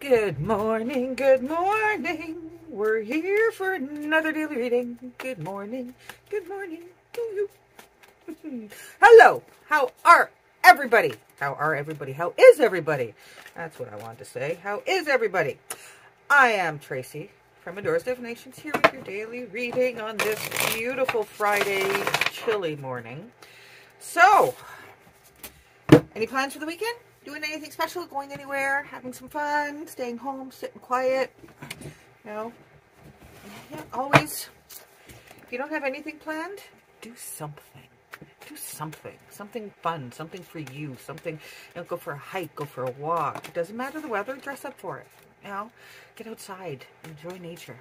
Good morning, good morning. We're here for another daily reading. Good morning, good morning to you. Hello, how are everybody? How are everybody? How is everybody? That's what I want to say. How is everybody? I am Tracey from Adora's Divinations here with your daily reading on this beautiful Friday, chilly morning. So, any plans for the weekend? Doing anything special? Going anywhere? Having some fun? Staying home? Sitting quiet? You know? Yeah, always. If you don't have anything planned, do something. Do something. Something fun. Something for you. Something, you know, go for a hike. Go for a walk. It doesn't matter the weather. Dress up for it. You know? Get outside. Enjoy nature.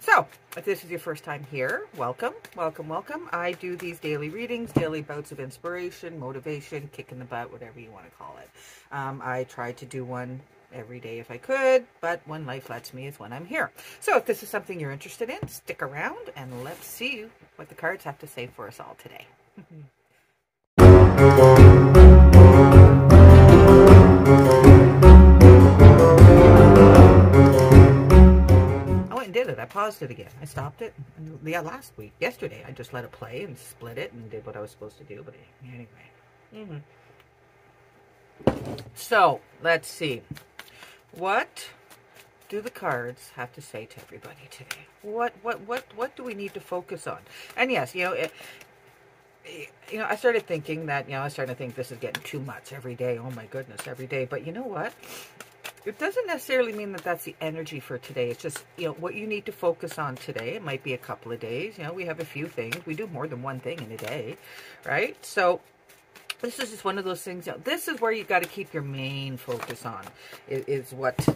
So, if this is your first time here, welcome, welcome, welcome. I do these daily readings, daily bouts of inspiration, motivation, kicking the butt, whatever you want to call it. Um, I try to do one every day if I could, but when life lets me is when I'm here. So if this is something you're interested in, stick around and let's see what the cards have to say for us all today. paused it again. I stopped it. Yeah, last week, yesterday, I just let it play and split it and did what I was supposed to do. But anyway. Mm -hmm. So, let's see. What do the cards have to say to everybody today? What, what, what, what do we need to focus on? And yes, you know, it, you know, I started thinking that, you know, I started to think this is getting too much every day. Oh my goodness, every day. But you know what? It doesn't necessarily mean that that's the energy for today. It's just, you know, what you need to focus on today. It might be a couple of days. You know, we have a few things. We do more than one thing in a day, right? So this is just one of those things. You know, this is where you've got to keep your main focus on, is, is what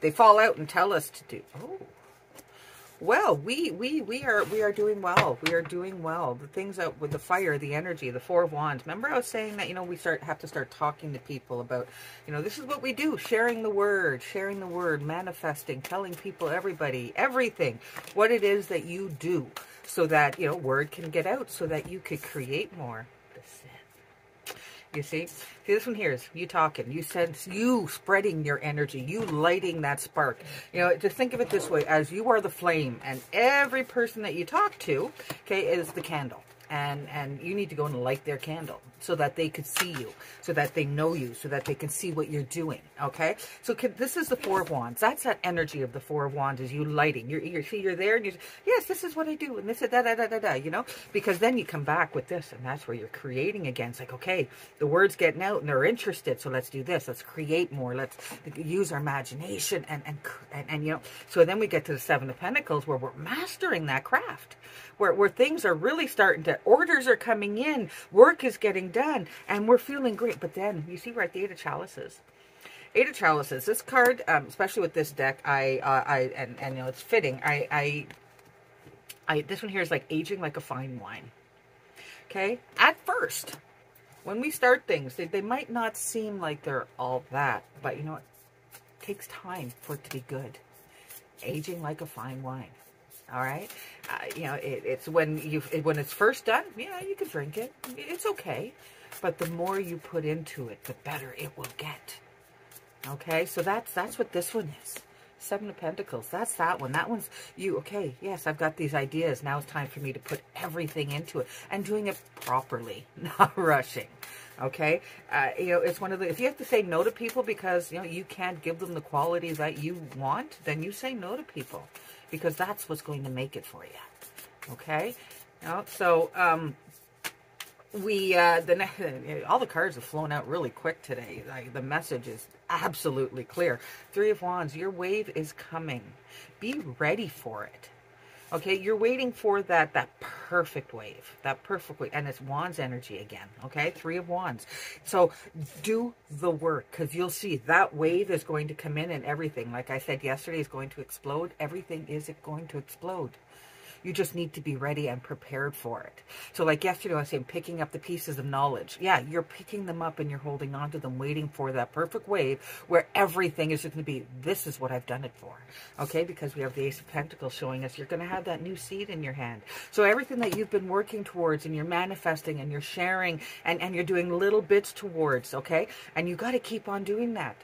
they fall out and tell us to do. Oh, well, we we we are we are doing well. We are doing well. The things that with the fire, the energy, the four of wands. Remember, I was saying that you know we start have to start talking to people about you know this is what we do: sharing the word, sharing the word, manifesting, telling people, everybody, everything, what it is that you do, so that you know word can get out, so that you could create more. You see? See, this one here is you talking. You sense you spreading your energy. You lighting that spark. You know, to think of it this way, as you are the flame, and every person that you talk to, okay, is the candle and and you need to go and light their candle so that they could see you so that they know you so that they can see what you're doing okay? So can, this is the four of wands. That's that energy of the four of wands is you lighting. You're, you see you're there and you're, yes this is what i do and this is da da da da da you know? Because then you come back with this and that's where you're creating again. It's like okay the words getting out and they're interested so let's do this. Let's create more. Let's use our imagination and and and, and you know? So then we get to the seven of pentacles where we're mastering that craft where, where things are really starting to, orders are coming in, work is getting done, and we're feeling great. But then, you see right, the Eight of Chalices. Eight of Chalices. This card, um, especially with this deck, I, uh, I, and, and, you know, it's fitting. I, I, I, this one here is like aging like a fine wine. Okay? At first, when we start things, they, they might not seem like they're all that, but you know? It takes time for it to be good. Aging like a fine wine. All right, uh, you know it, it's when you when it's first done. Yeah, you can drink it. It's okay, but the more you put into it, the better it will get. Okay, so that's that's what this one is. Seven of Pentacles. That's that one. That one's you. Okay, yes, I've got these ideas. Now it's time for me to put everything into it and doing it properly, not rushing. Okay, uh, you know, it's one of the, if you have to say no to people because, you know, you can't give them the quality that you want, then you say no to people because that's what's going to make it for you. Okay? Now, so, um, we, uh, the all the cards have flown out really quick today. Like, the message is absolutely clear. Three of Wands, your wave is coming. Be ready for it. Okay, you're waiting for that that perfect wave, that perfect wave, and it's Wands energy again. Okay, Three of Wands. So do the work because you'll see that wave is going to come in and everything. Like I said yesterday, is going to explode. Everything is going to explode. You just need to be ready and prepared for it. So like yesterday, I was saying picking up the pieces of knowledge. Yeah, you're picking them up and you're holding on to them, waiting for that perfect wave where everything is going to be, this is what I've done it for. Okay, because we have the Ace of Pentacles showing us you're going to have that new seed in your hand. So everything that you've been working towards and you're manifesting and you're sharing and, and you're doing little bits towards, okay? And you got to keep on doing that.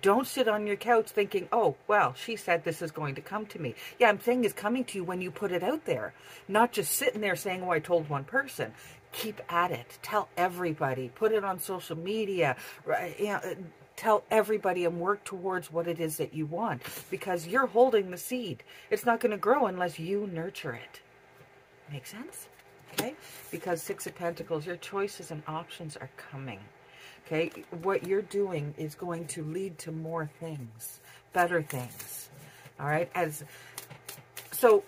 Don't sit on your couch thinking, oh, well, she said this is going to come to me. Yeah, I'm saying it's coming to you when you put it out there, not just sitting there saying, oh, I told one person. Keep at it. Tell everybody. Put it on social media. You know, uh, tell everybody and work towards what it is that you want because you're holding the seed. It's not going to grow unless you nurture it. Make sense? Okay? Because Six of Pentacles, your choices and options are coming. Okay, what you're doing is going to lead to more things, better things. All right, as so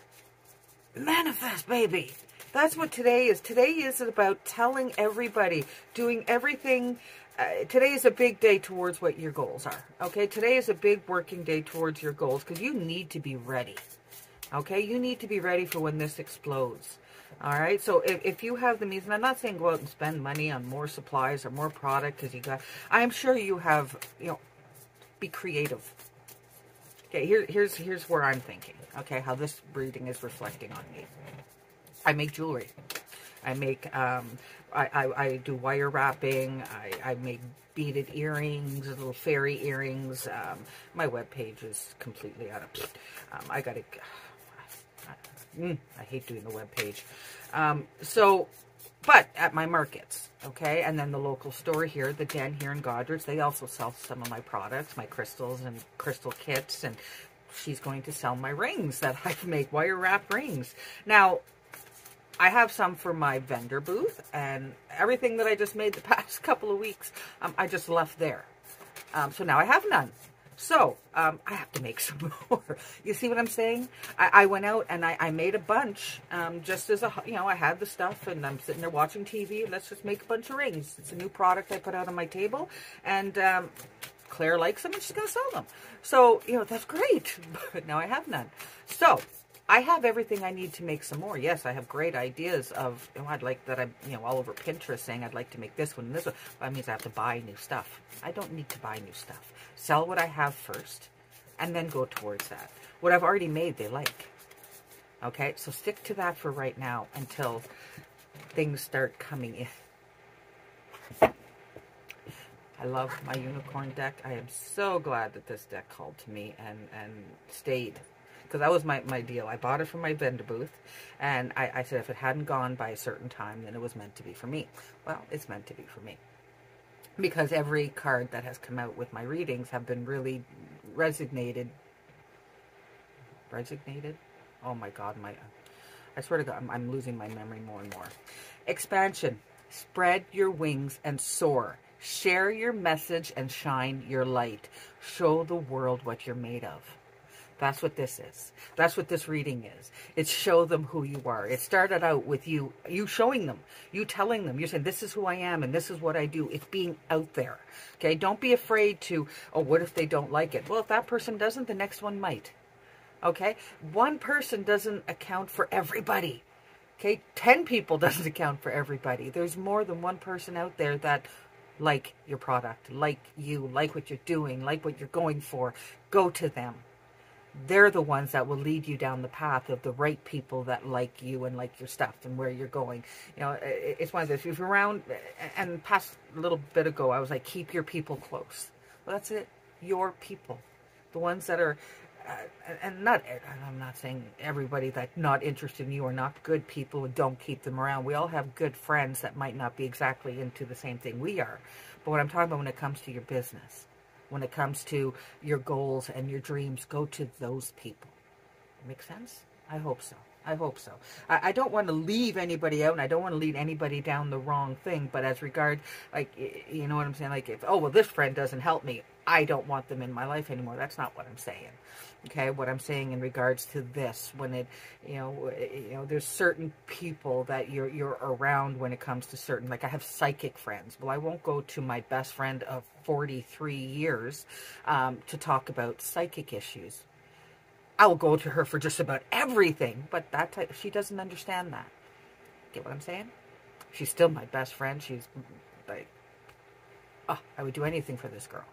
manifest, baby. That's what today is. Today is about telling everybody, doing everything. Uh, today is a big day towards what your goals are. Okay, today is a big working day towards your goals because you need to be ready. Okay, you need to be ready for when this explodes. All right. So if, if you have the means, and I'm not saying go out and spend money on more supplies or more product because you got, I'm sure you have, you know, be creative. Okay. Here, here's, here's where I'm thinking. Okay. How this reading is reflecting on me. I make jewelry. I make, um, I, I, I do wire wrapping. I, I make beaded earrings, little fairy earrings. Um, my web page is completely out of, um, I got to, Mm, I hate doing the web page. Um, so, but at my markets, okay, and then the local store here, the Den here in Goderich, they also sell some of my products, my crystals and crystal kits, and she's going to sell my rings that I can make, wire wrap rings. Now, I have some for my vendor booth, and everything that I just made the past couple of weeks, um, I just left there. Um, so now I have none. So, um, I have to make some more. you see what I'm saying? I, I went out and I, I made a bunch, um, just as a, you know, I had the stuff and I'm sitting there watching TV. Let's just make a bunch of rings. It's a new product I put out on my table. And um, Claire likes them and she's going to sell them. So, you know, that's great. But now I have none. So, I have everything I need to make some more. Yes, I have great ideas of, you know, I'd like that I'm, you know, all over Pinterest saying I'd like to make this one and this one. That means I have to buy new stuff. I don't need to buy new stuff. Sell what I have first and then go towards that. What I've already made, they like. Okay, so stick to that for right now until things start coming in. I love my unicorn deck. I am so glad that this deck called to me and, and stayed because that was my, my deal. I bought it from my vendor booth, and I, I said if it hadn't gone by a certain time, then it was meant to be for me. Well, it's meant to be for me. Because every card that has come out with my readings have been really resignated. Resignated? Oh my God, my... I swear to God, I'm, I'm losing my memory more and more. Expansion. Spread your wings and soar. Share your message and shine your light. Show the world what you're made of. That's what this is. That's what this reading is. It's show them who you are. It started out with you, you showing them, you telling them, you're saying, this is who I am and this is what I do. It's being out there. Okay. Don't be afraid to, oh, what if they don't like it? Well, if that person doesn't, the next one might. Okay. One person doesn't account for everybody. Okay. 10 people doesn't account for everybody. There's more than one person out there that like your product, like you, like what you're doing, like what you're going for. Go to them they're the ones that will lead you down the path of the right people that like you and like your stuff and where you're going. You know, it's one of those, if you're around, and past a little bit ago, I was like, keep your people close. Well, that's it. Your people. The ones that are, uh, and not, I'm not saying everybody that's not interested in you are not good people don't keep them around. We all have good friends that might not be exactly into the same thing we are. But what I'm talking about when it comes to your business when it comes to your goals and your dreams. Go to those people. Make sense? I hope so. I hope so. I, I, don't want to leave anybody out, and I don't want to lead anybody down the wrong thing. But as regard, like, you know what I'm saying? Like, if oh well, this friend doesn't help me, I don't want them in my life anymore. That's not what I'm saying. Okay, what I'm saying in regards to this, when it, you know, you know, there's certain people that you're you're around when it comes to certain. Like I have psychic friends. Well, I won't go to my best friend of 43 years um, to talk about psychic issues. I'll go to her for just about everything, but that type, she doesn't understand that. Get what I'm saying? She's still my best friend. She's like, oh, I would do anything for this girl.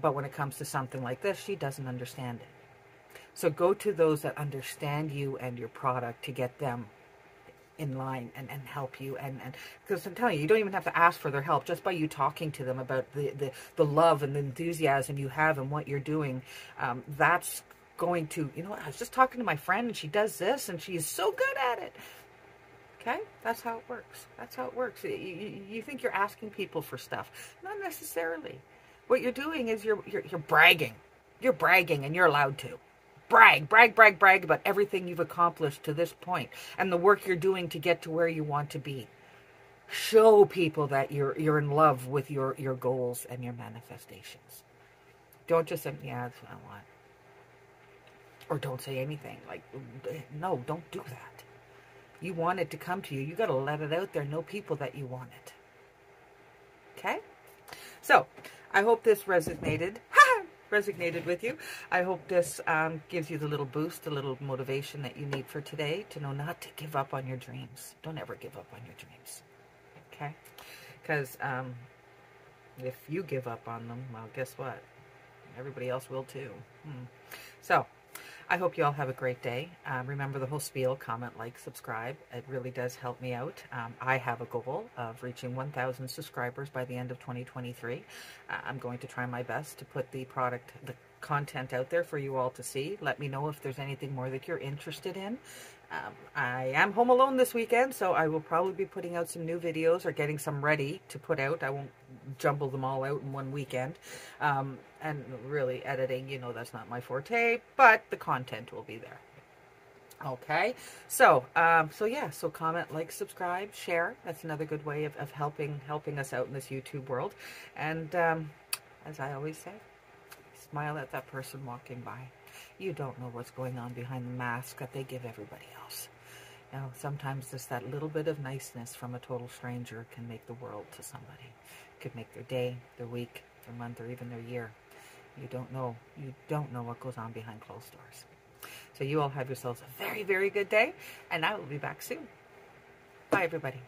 But when it comes to something like this, she doesn't understand it. So go to those that understand you and your product to get them in line and, and help you. And and because I'm telling you you don't even have to ask for their help just by you talking to them about the the, the love and the enthusiasm you have and what you're doing. Um, that's going to you know I was just talking to my friend and she does this and she's so good at it. Okay? That's how it works. That's how it works. You, you, you think you're asking people for stuff. Not necessarily what you're doing is you're, you're you're bragging you're bragging and you're allowed to brag, brag, brag, brag about everything you've accomplished to this point and the work you're doing to get to where you want to be. Show people that you're you're in love with your your goals and your manifestations. Don't just say, "Yeah, that's what I want," or don't say anything. Like, no, don't do that. You want it to come to you. You got to let it out there. Know people that you want it. Okay. So, I hope this resonated resonated with you. I hope this um, gives you the little boost, the little motivation that you need for today to know not to give up on your dreams. Don't ever give up on your dreams. Okay? Because um, if you give up on them, well, guess what? Everybody else will too. Hmm. So, I hope you all have a great day. Um, remember the whole spiel, comment, like, subscribe. It really does help me out. Um, I have a goal of reaching 1,000 subscribers by the end of 2023. Uh, I'm going to try my best to put the product, the content out there for you all to see. Let me know if there's anything more that you're interested in. Um, I am home alone this weekend, so I will probably be putting out some new videos or getting some ready to put out. I won't jumble them all out in one weekend. Um, and really, editing, you know, that's not my forte, but the content will be there. Okay, so um, so yeah, so comment, like, subscribe, share. That's another good way of, of helping helping us out in this YouTube world. And um, as I always say, smile at that person walking by. You don't know what's going on behind the mask that they give everybody else. You know, sometimes just that little bit of niceness from a total stranger can make the world to somebody. It could make their day, their week, their month, or even their year. You don't know. You don't know what goes on behind closed doors. So you all have yourselves a very, very good day, and I will be back soon. Bye, everybody.